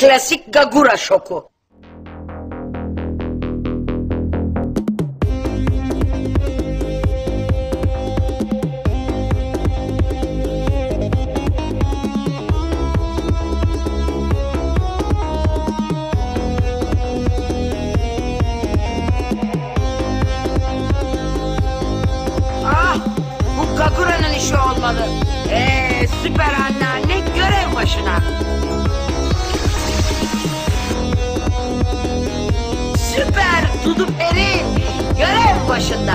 Klasik Gagura şoku. Ah, bu Gagura'nın işi olmalı. Ee, süper anneanne görev başına. tutup erin görev başında.